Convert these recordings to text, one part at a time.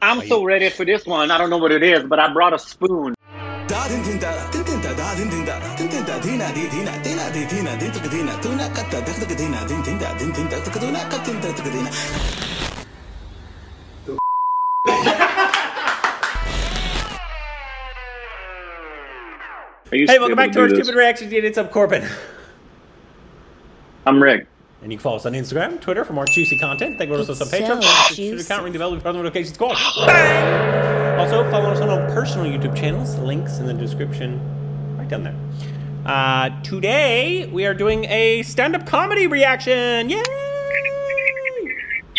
I'm so ready for this one. I don't know what it is, but I brought a spoon. Hey, welcome back to our stupid reactions. It's up Korbin. I'm Rick. And you can follow us on Instagram, Twitter for more juicy content. Thank you for us on It's Patreon. so Shoot juicy. account, ring the bell, leave notifications. Go on. Bang! Also, follow us on our personal YouTube channels. Links in the description right down there. Uh, today, we are doing a stand-up comedy reaction. Yay!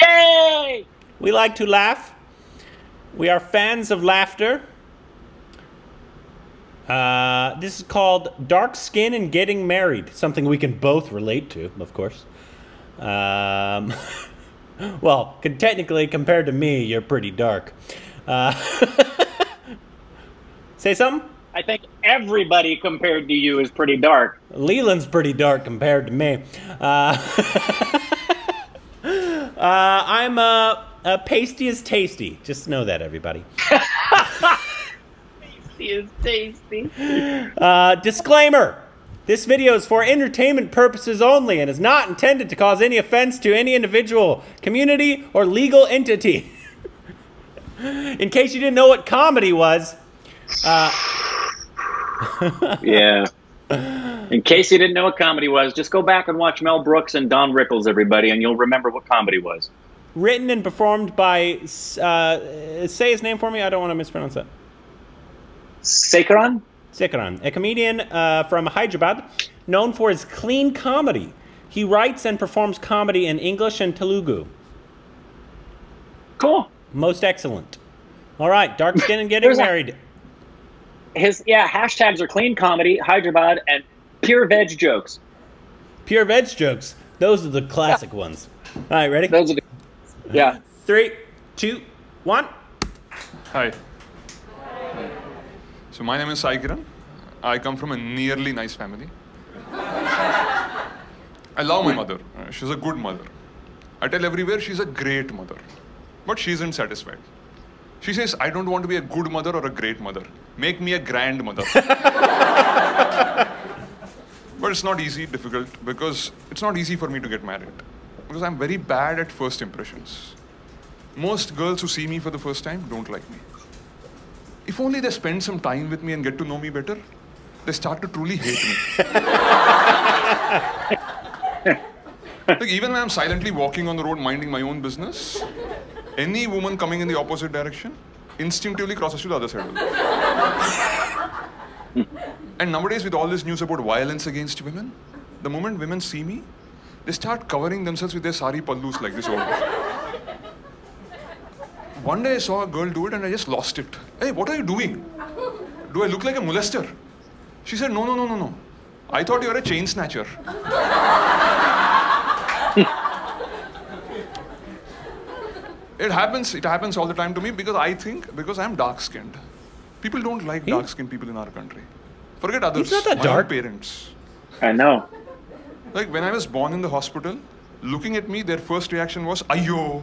Yay! We like to laugh. We are fans of laughter. Uh, this is called Dark Skin and Getting Married, something we can both relate to, of course. Um, well, technically, compared to me, you're pretty dark. Uh, say something? I think everybody compared to you is pretty dark. Leland's pretty dark compared to me. Uh, uh, I'm uh, uh, pasty as tasty. Just know that, everybody. He is tasty. Uh, disclaimer this video is for entertainment purposes only and is not intended to cause any offense to any individual, community, or legal entity. In case you didn't know what comedy was, uh, Yeah. In case you didn't know what comedy was, just go back and watch Mel Brooks and Don Rickles, everybody, and you'll remember what comedy was. written and performed by, uh, say his name for me, I don't want to mispronounce it. Sakaran? Sikaran, a comedian uh, from Hyderabad, known for his clean comedy. He writes and performs comedy in English and Telugu. Cool. Most excellent. All right, dark skin and getting There's a- married. His yeah, hashtags are clean comedy, Hyderabad, and pure veg jokes. Pure veg jokes. Those are the classic ones. All right, ready? Those are the Yeah. Three, two, one. Hi. So my name is Sai Kiran. I come from a nearly nice family. I love my mother. Uh, She's a good mother. I tell everywhere she's a great mother. But she isn't satisfied. She says, I don't want to be a good mother or a great mother. Make me a grandmother. but it's not easy, difficult, because it's not easy for me to get married. Because I'm very bad at first impressions. Most girls who see me for the first time don't like me. If only they spend some time with me and get to know me better, they start to truly hate me. like even when I'm silently walking on the road minding my own business, any woman coming in the opposite direction instinctively crosses to the other side. of the road. and nowadays, with all this news about violence against women, the moment women see me, they start covering themselves with their sari pallus like this over. One day I saw a girl do it and I just lost it. Hey, what are you doing? Do I look like a molester? She said, No, no, no, no, no. I thought you were a chain snatcher. it happens, it happens all the time to me because I think because I'm dark skinned. People don't like dark skinned people in our country. Forget others. not that my dark. parents. I know. Like when I was born in the hospital, looking at me, their first reaction was, Ayo.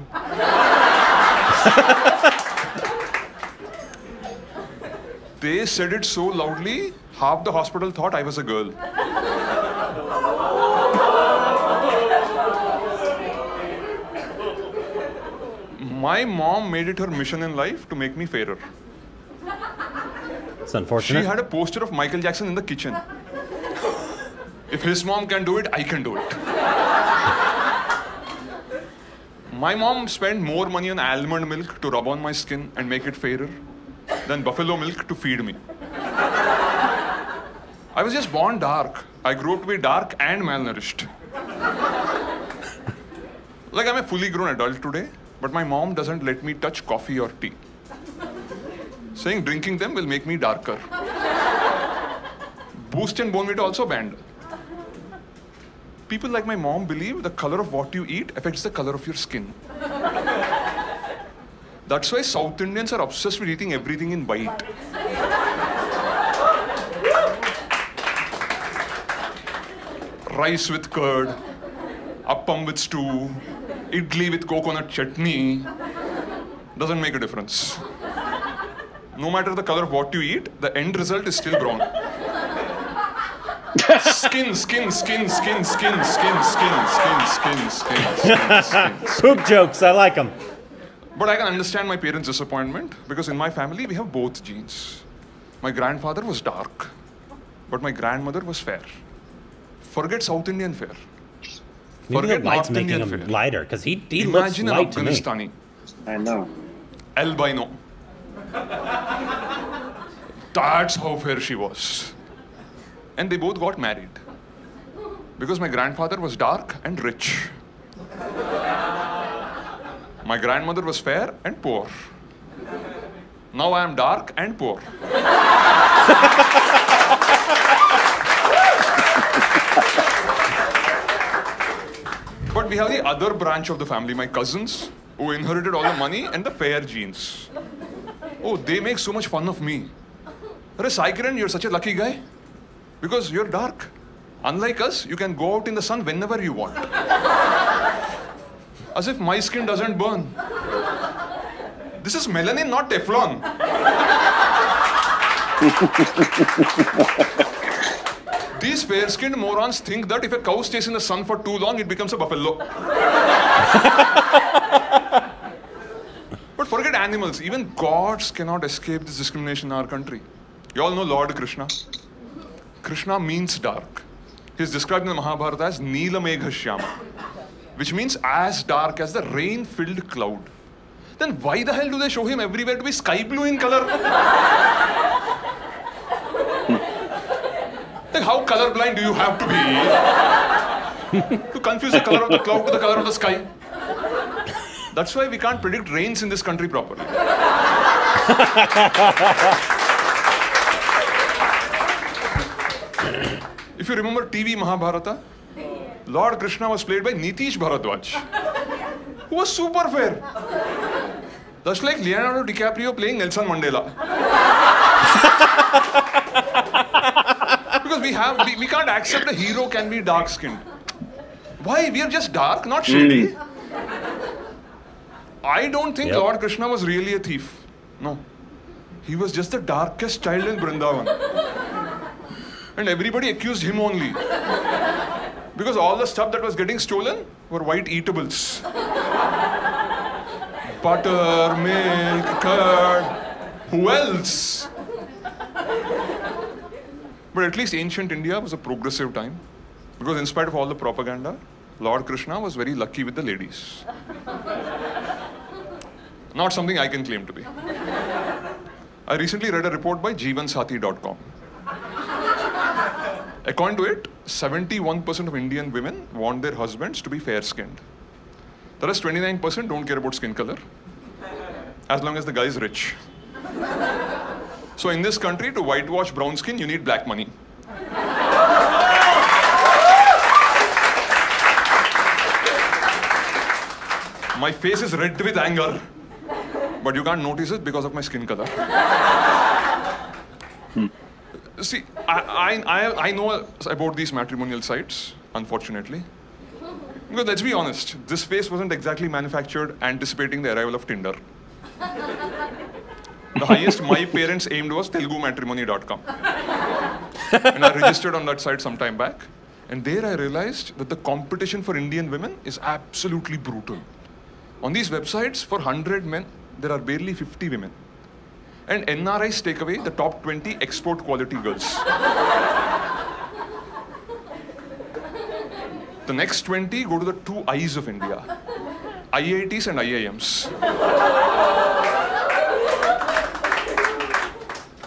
they said it so loudly, half the hospital thought I was a girl. My mom made it her mission in life to make me fairer. It's unfortunate. She had a poster of Michael Jackson in the kitchen. If his mom can do it, I can do it. My mom spent more money on almond milk to rub on my skin and make it fairer than buffalo milk to feed me. I was just born dark. I grew up to be dark and malnourished. like I'm a fully grown adult today, but my mom doesn't let me touch coffee or tea. Saying drinking them will make me darker. Boost and Bournvita also banned. People like my mom believe the color of what you eat affects the color of your skin. That's why South Indians are obsessed with eating everything in white. Rice with curd, appam with stew, idli with coconut chutney, doesn't make a difference. No matter the color of what you eat, the end result is still brown. Skin, skin, skin, skin, skin, skin, skin, skin, skin, skin, skin, skin. Poop jokes. I like them. But I can understand my parents' disappointment because in my family we have both genes. My grandfather was dark, but my grandmother was fair. Forget South Indian fair. Maybe the Forget light's North making Indian him fair. lighter because he he looks Imagine an light to me. Afghanistani, I know. albino. That's how fair she was. And they both got married. Because my grandfather was dark and rich. My grandmother was fair and poor. Now I am dark and poor. But we have the other branch of the family, my cousins, who inherited all the money and the fair genes. Oh, they make so much fun of me. Sai you're such a lucky guy. Because you're dark. Unlike us, you can go out in the sun whenever you want. As if my skin doesn't burn. This is melanin, not Teflon. These fair skinned morons think that if a cow stays in the sun for too long, it becomes a buffalo. but forget animals, even gods cannot escape this discrimination in our country. You all know Lord Krishna. Krishna means dark. He's described in the Mahabharata as Neelamegha Shyama, which means as dark as the rain filled cloud. Then why the hell do they show him everywhere to be sky blue in color? Like how colorblind do you have to be to confuse the color of the cloud with the color of the sky? That's why we can't predict rains in this country properly. if you remember TV Mahabharata, Lord Krishna was played by Nitish Bharadwaj, who was super fair. That's like Leonardo DiCaprio playing Nelson Mandela. because we have we, we can't accept a hero can be dark skinned. Why? We are just dark, not shady. Mm. I don't think Yep. Lord Krishna was really a thief. No. He was just the darkest child in Vrindavan. And everybody accused him only. Because all the stuff that was getting stolen were white eatables. Butter, milk, curd. Who else? But at least ancient India was a progressive time. Because in spite of all the propaganda, Lord Krishna was very lucky with the ladies. Not something I can claim to be. I recently read a report by jeevansathi.com. According to it, 71% of Indian women want their husbands to be fair skinned. The rest 29% don't care about skin color, as long as the guy is rich. So, in this country, to whitewash brown skin, you need black money. My face is red with anger, but you can't notice it because of my skin color. Hmm. See, I, I, I, know about these matrimonial sites, unfortunately. Because let's be honest, this face wasn't exactly manufactured anticipating the arrival of Tinder. The highest my parents aimed was telugumatrimony.com. and I registered on that site some time back. And there I realized that the competition for Indian women is absolutely brutal. On these websites, for 100 men, there are barely 50 women. And NRIs take away the top 20 export quality girls. the next 20 go to the two eyes of India IITs and IIMs.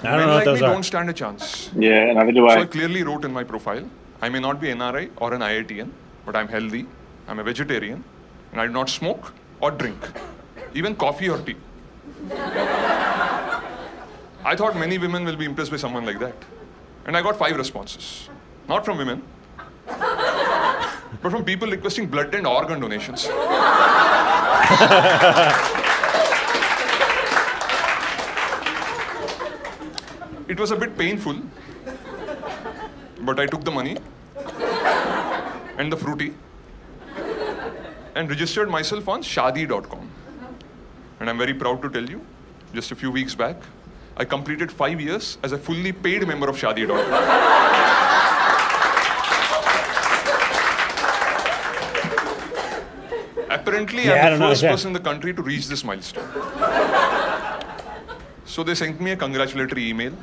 I don't Men know what like those me are. don't stand a chance. Yeah, neither do So I I. clearly wrote in my profile, I may not be NRI or an IITian, but I'm healthy, I'm a vegetarian, and I do not smoke or drink, even coffee or tea. I thought many women will be impressed by someone like that. And I got five responses. Not from women, but from people requesting blood and organ donations. It was a bit painful, but I took the money and the Frooti and registered myself on shaadi.com. And I'm very proud to tell you, just a few weeks back, I completed five years as a fully paid member of Shaadi.com. Apparently, Yeah, I I'm the first person in the country to reach this milestone. So they sent me a congratulatory email.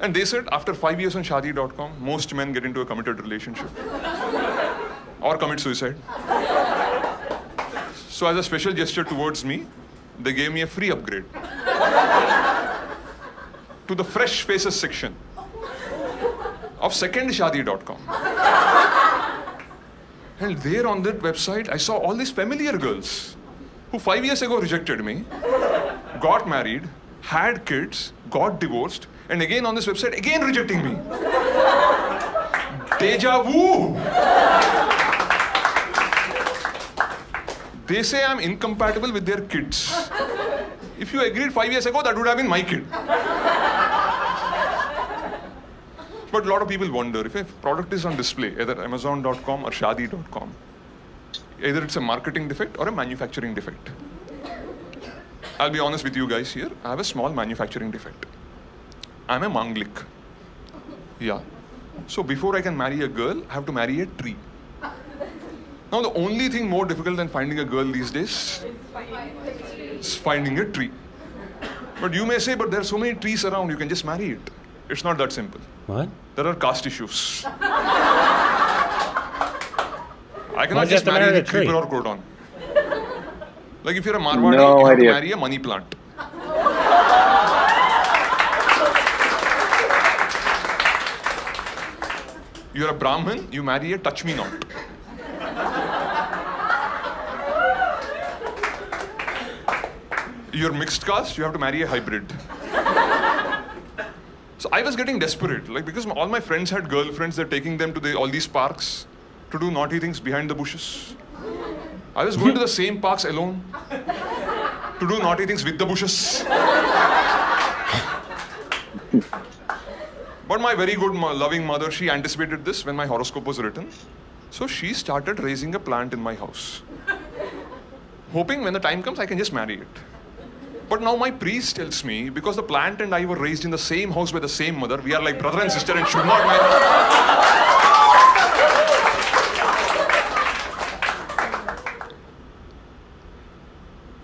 And they said after five years on Shaadi.com, most men get into a committed relationship or commit suicide. So, as a special gesture towards me, they gave me a free upgrade to the Fresh Faces section of secondshaadi.com. And there on that website, I saw all these familiar girls who five years ago rejected me, got married, had kids, got divorced, and again on this website, again rejecting me. Deja vu! They say I'm incompatible with their kids. If you agreed five years ago, that would have been my kid. But a lot of people wonder if a product is on display, either Amazon.com or Shaadi.com, either it's a marketing defect or a manufacturing defect. I'll be honest with you guys here. I have a small manufacturing defect. I'm a manglik. Yeah. So before I can marry a girl, I have to marry a tree. Now, the only thing more difficult than finding a girl these days is finding a tree. But you may say, but there are so many trees around, you can just marry it. It's not that simple. What? There are caste issues. I cannot you just marry marry a a tree? creeper or croton. Like if you're a Marwadi, No you have idea. to marry a money plant. You're a Brahmin, you marry a touch me not. You're mixed caste, you have to marry a hybrid. So I was getting desperate, like because all my friends had girlfriends, they're taking them to the, all these parks to do naughty things behind the bushes. I was going to the same parks alone to do naughty things with the bushes. but my very good, loving mother, she anticipated this when my horoscope was written. So she started raising a plant in my house, hoping when the time comes, I can just marry it. But now my priest tells me because the plant and I were raised in the same house by the same mother, we are like brother and sister and should not marry.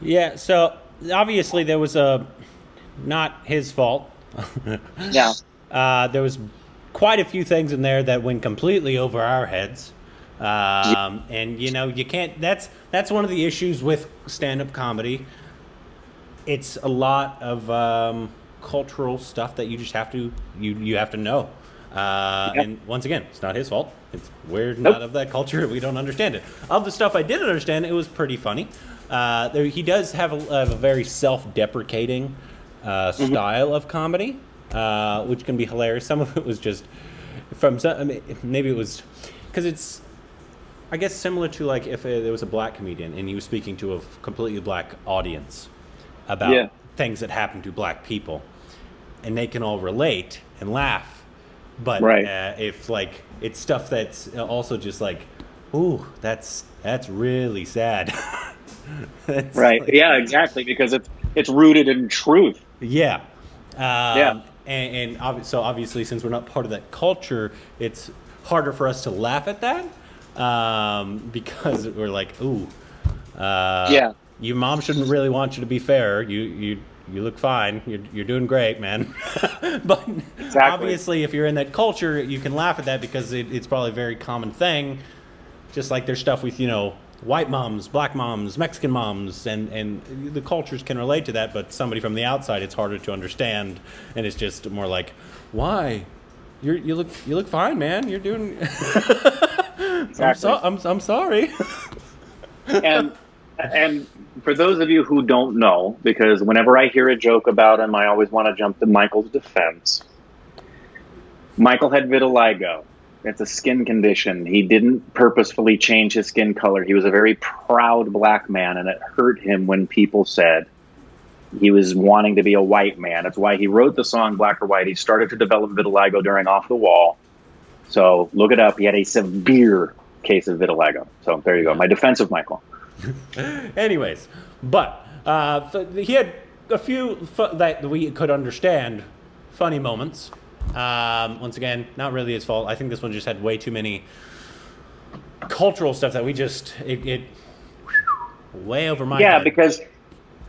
Yeah, so obviously there was a not his fault. Yeah. Uh, there was quite a few things in there that went completely over our heads. Um, and you know, you can't that's that's one of the issues with stand-up comedy. It's a lot of um, cultural stuff that you just have to you you have to know. Uh, Yep. And once again, it's not his fault. It's we're Nope. not of that culture. We don't understand it. Of the stuff I did understand, it was pretty funny. Uh, there, he does have a, have a very self-deprecating uh, style of comedy, uh, which can be hilarious. Some of it was just from some, I mean, maybe it was because it's I guess similar to like if uh, there was a black comedian and he was speaking to a completely black audience about Yeah. things that happen to black people, and they can all relate and laugh. But Right. uh, if like it's stuff that's also just like, ooh, that's that's really sad. That's Right. like- Yeah, exactly. Because it's it's rooted in truth. yeah. Um, Yeah. And, and obvi- so obviously, since we're not part of that culture, it's harder for us to laugh at that um, because we're like, ooh, uh, Yeah. Your mom shouldn't really want you to be fair. You you you look fine. You're you're doing great, man. but Exactly. obviously, if you're in that culture, you can laugh at that because it, it's probably a very common thing. Just like there's stuff with you know white moms, black moms, Mexican moms, and and the cultures can relate to that. But somebody from the outside, it's harder to understand, and it's just more like, why? You're, you look you look fine, man. You're doing. I'm, Exactly. so, I'm I'm sorry. and and for those of you who don't know, because whenever I hear a joke about him, I always want to jump to Michael's defense. Michael had vitiligo. It's a skin condition. He didn't purposefully change his skin color. He was a very proud black man, and it hurt him when people said he was wanting to be a white man. That's why he wrote the song Black or White. He started to develop vitiligo during Off the Wall. So look it up. He had a severe case of vitiligo. So there you go. My defense of Michael. Anyways, but uh, he had a few that we could understand funny moments. Um, once again, not really his fault. I think this one just had way too many cultural stuff that we just it, it way over my Yeah, head. because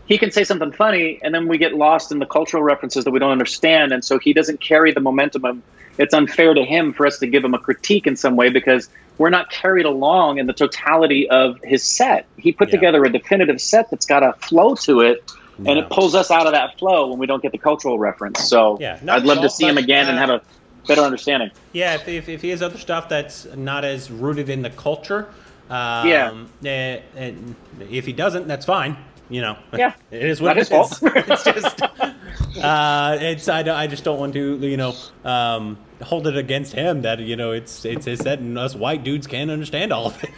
he can say something funny, and then we get lost in the cultural references that we don't understand, and so he doesn't carry the momentum. Of, it's unfair to him for us to give him a critique in some way because we're not carried along in the totality of his set. He put Yeah. together a definitive set that's got a flow to it, and it pulls us out of that flow when we don't get the cultural reference. So Yeah, I'd love to see him again and uh, have a better understanding. Yeah, if, if, if he has other stuff that's not as rooted in the culture, um, Yeah. eh, eh, if he doesn't, that's fine. You know, Yeah. it is what it is. It's just, uh, it's I, I just don't want to, you know, um, hold it against him that you know it's it's his set and us white dudes can't understand all of it.